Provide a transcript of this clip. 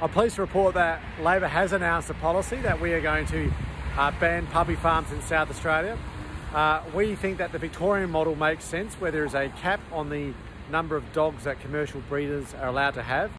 I'm pleased to report that Labor has announced a policy that we are going to uh, ban puppy farms in South Australia. Uh, we think that the Victorian model makes sense where there is a cap on the number of dogs that commercial breeders are allowed to have.